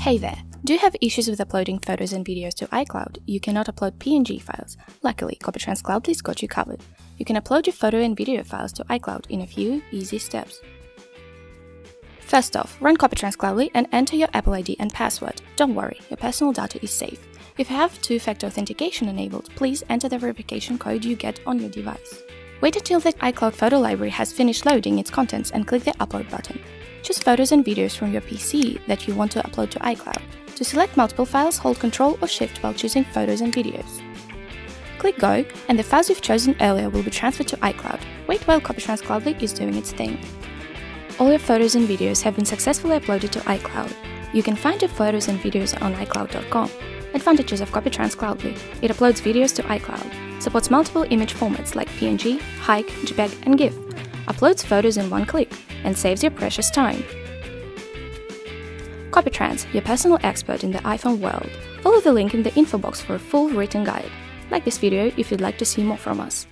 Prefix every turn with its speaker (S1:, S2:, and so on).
S1: Hey there! Do you have issues with uploading photos and videos to iCloud? You cannot upload PNG files. Luckily, Copytrans Cloudly's got you covered. You can upload your photo and video files to iCloud in a few easy steps. First off, run Copytrans Cloudly and enter your Apple ID and password. Don't worry, your personal data is safe. If you have two-factor authentication enabled, please enter the verification code you get on your device. Wait until the iCloud photo library has finished loading its contents and click the Upload button. Choose photos and videos from your PC that you want to upload to iCloud. To select multiple files, hold Ctrl or Shift while choosing photos and videos. Click Go, and the files you've chosen earlier will be transferred to iCloud. Wait while Copytrans Cloudly is doing its thing. All your photos and videos have been successfully uploaded to iCloud. You can find your photos and videos on iCloud.com. Advantages of Copytrans Cloudly. It uploads videos to iCloud, supports multiple image formats like PNG, HEIC, JPEG, and GIF, uploads photos in one click, and saves your precious time. Copytrans, your personal expert in the iPhone world. Follow the link in the info box for a full written guide. Like this video if you'd like to see more from us.